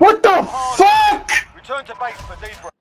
What the oh, fuck? Return to base for debrief.